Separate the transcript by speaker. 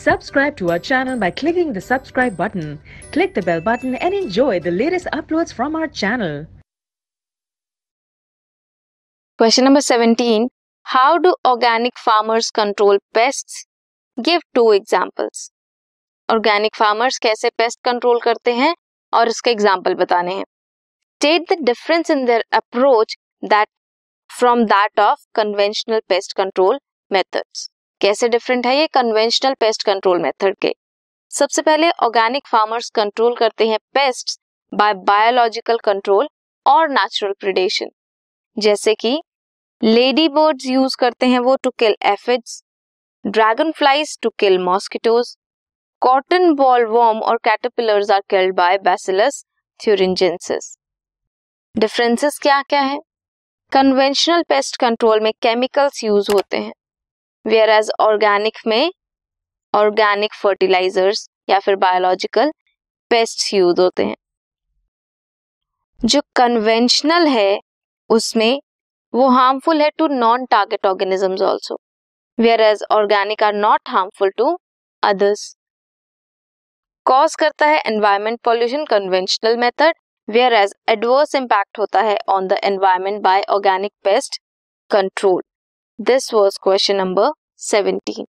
Speaker 1: Subscribe to our channel by clicking the subscribe button. Click the bell button and enjoy the latest uploads from our channel.
Speaker 2: Question number 17. How do organic farmers control pests? Give two examples. Organic farmers कैसे pest control करते हैं और इसके example बताने हैं state the difference in their approach that from that of conventional pest control methods कैसे different है ये कन्वेंशनल पेस्ट कंट्रोल मेथड के? सबसे पहले ऑर्गेनिक फार्मर्स कंट्रोल करते हैं पेस्ट बाय बायोलॉजिकल कंट्रोल और नेचुरल प्रिडेशन जैसे कि लेडी बर्ड्स यूज़ करते हैं वो to kill aphids dragonflies to kill mosquitoes cotton bollworm और caterpillars are killed by Bacillus thuringiensis differences क्या क्या है? कन्वेंशनल पेस्ट कंट्रोल में केमिकल्स यूज़ होते हैं। वेयर एज ऑर्गेनिक में ऑर्गेनिक फर्टिलाइजर्स या फिर बायोलॉजिकल पेस्ट यूज़ होते हैं। जो कन्वेंशनल है, उसमें वो हार्मफुल है to non target organisms also whereas organic are not harmful to others cause करता है environment pollution conventional method whereas adverse impact होता है on the environment by organic pest control this was question number 17